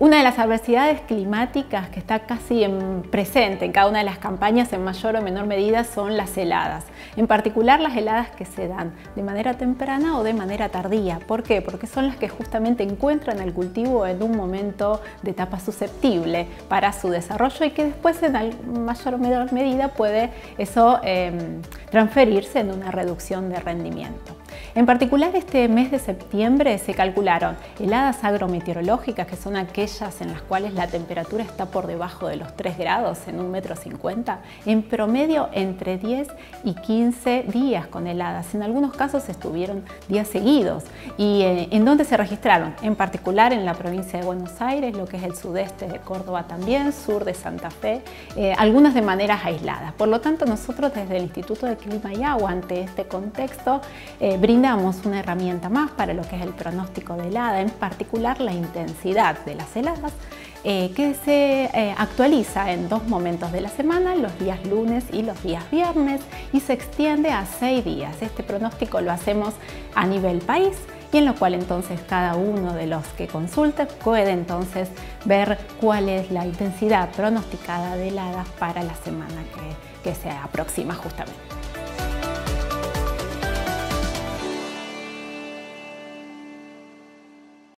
Una de las adversidades climáticas que está casi en presente en cada una de las campañas en mayor o menor medida son las heladas. En particular las heladas que se dan de manera temprana o de manera tardía. ¿Por qué? Porque son las que justamente encuentran el cultivo en un momento de etapa susceptible para su desarrollo y que después en mayor o menor medida puede eso em, transferirse en una reducción de rendimiento. En particular este mes de septiembre se calcularon heladas agrometeorológicas, que son aquellas en las cuales la temperatura está por debajo de los 3 grados en un metro 50, en promedio entre 10 y 15 días con heladas. En algunos casos estuvieron días seguidos. ¿Y eh, en dónde se registraron? En particular en la provincia de Buenos Aires, lo que es el sudeste de Córdoba también, sur de Santa Fe, eh, algunas de maneras aisladas. Por lo tanto, nosotros desde el Instituto de Clima y Agua, ante este contexto, eh, brindamos una herramienta más para lo que es el pronóstico de helada, en particular la intensidad de las heladas, eh, que se eh, actualiza en dos momentos de la semana, los días lunes y los días viernes, y se extiende a seis días. Este pronóstico lo hacemos a nivel país y en lo cual entonces cada uno de los que consulte puede entonces ver cuál es la intensidad pronosticada de heladas para la semana que se aproxima justamente.